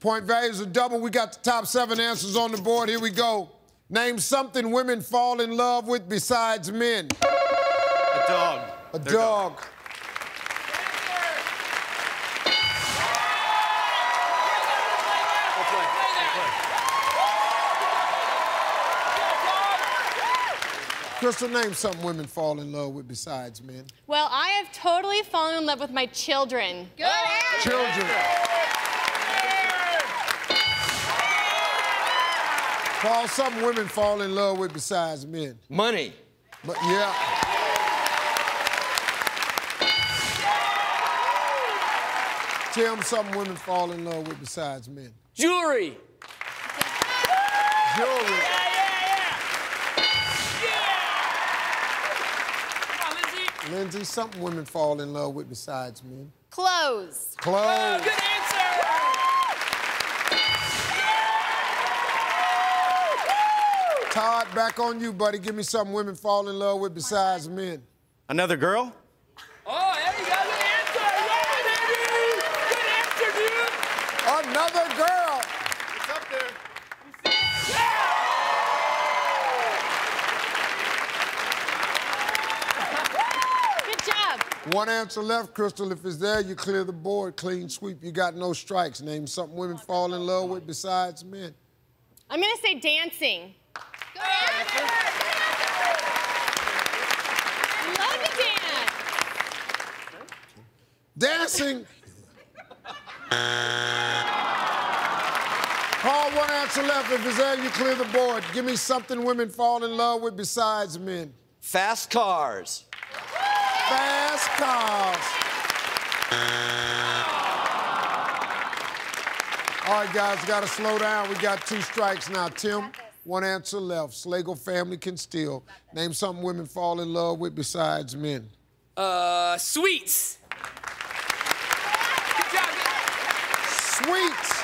Point values are double. We got the top seven answers on the board. Here we go. Name something women fall in love with besides men. A dog. A Their dog. Crystal, name something women fall in love with besides men. Well, I have totally fallen in love with my children. Good answer. Children. Paul, something women fall in love with besides men. Money. But yeah. Tim, something women fall in love with besides men. Jewelry. Jewelry. Yeah, yeah, yeah. Yeah. Come on, Lindsay, something women fall in love with besides men. Clothes. Clothes. Todd, back on you, buddy. Give me something women fall in love with besides men. Another girl? Oh, there you go. Good answer. Yeah, baby. Good answer, dude. Another girl. It's up there. Good job. One answer left, Crystal. If it's there, you clear the board. Clean sweep. You got no strikes. Name something women fall in love with besides men. I'm gonna say dancing. Love to dance. Dancing. Paul, one answer left. If it's there, you clear the board. Give me something women fall in love with besides men. Fast cars. Fast cars. All right, guys, got to slow down. We got two strikes now. Tim, one answer left. Slagle family can steal. Name something women fall in love with besides men. Uh, sweets. Good job. Sweets.